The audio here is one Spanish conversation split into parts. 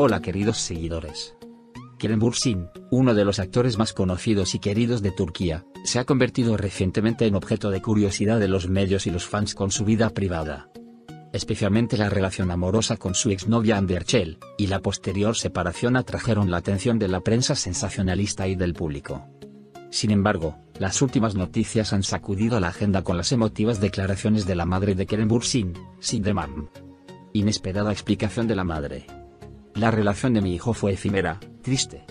Hola queridos seguidores. Kerem Bursin, uno de los actores más conocidos y queridos de Turquía, se ha convertido recientemente en objeto de curiosidad de los medios y los fans con su vida privada. Especialmente la relación amorosa con su exnovia Ander Chel, y la posterior separación atrajeron la atención de la prensa sensacionalista y del público. Sin embargo, las últimas noticias han sacudido la agenda con las emotivas declaraciones de la madre de Kerem Bursin, Sindemam. Inesperada explicación de la madre. La relación de mi hijo fue efímera, triste.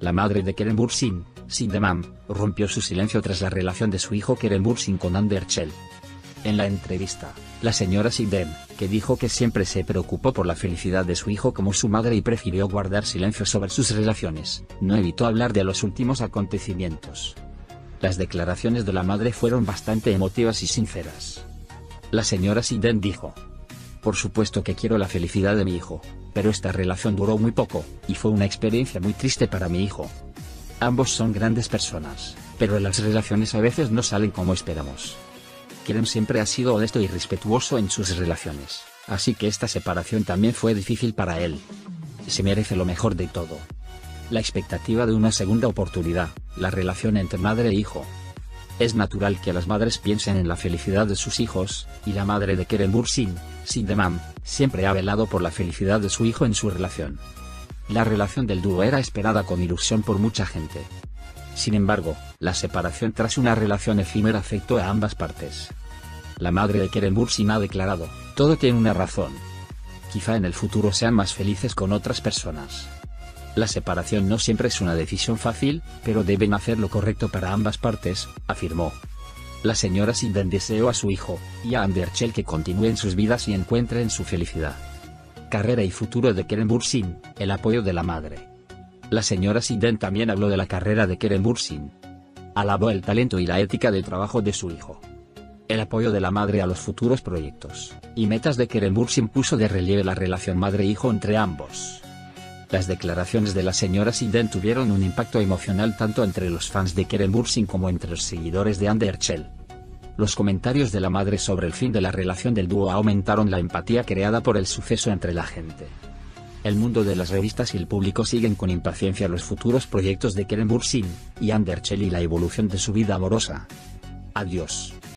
La madre de Kerem Bursin, Sindemam, rompió su silencio tras la relación de su hijo Kerem Bursin con Ander Chel. En la entrevista, la señora Sindem, que dijo que siempre se preocupó por la felicidad de su hijo como su madre y prefirió guardar silencio sobre sus relaciones, no evitó hablar de los últimos acontecimientos. Las declaraciones de la madre fueron bastante emotivas y sinceras. La señora Sindem dijo, por supuesto que quiero la felicidad de mi hijo, pero esta relación duró muy poco, y fue una experiencia muy triste para mi hijo. Ambos son grandes personas, pero las relaciones a veces no salen como esperamos. Kerem siempre ha sido honesto y respetuoso en sus relaciones, así que esta separación también fue difícil para él. Se merece lo mejor de todo. La expectativa de una segunda oportunidad, la relación entre madre e hijo. Es natural que las madres piensen en la felicidad de sus hijos, y la madre de Kerem Bursin, Sindemam, siempre ha velado por la felicidad de su hijo en su relación. La relación del dúo era esperada con ilusión por mucha gente, sin embargo, la separación tras una relación efímera afectó a ambas partes. La madre de Kerem Bursin ha declarado, todo tiene una razón. Quizá en el futuro sean más felices con otras personas. La separación no siempre es una decisión fácil, pero deben hacer lo correcto para ambas partes, afirmó. La señora Sinden deseó a su hijo, y a Anderchel que continúen sus vidas y encuentren su felicidad. Carrera y futuro de Kerem Bursin, el apoyo de la madre. La señora Sinden también habló de la carrera de Kerem Bursin. Alabó el talento y la ética de trabajo de su hijo. El apoyo de la madre a los futuros proyectos y metas de Kerem Bursin puso de relieve la relación madre-hijo entre ambos. Las declaraciones de la señora Sinden tuvieron un impacto emocional tanto entre los fans de Kerem Bursin como entre los seguidores de Anderchel. Los comentarios de la madre sobre el fin de la relación del dúo aumentaron la empatía creada por el suceso entre la gente. El mundo de las revistas y el público siguen con impaciencia los futuros proyectos de Kerem Bursin y Anderchel y la evolución de su vida amorosa. Adiós.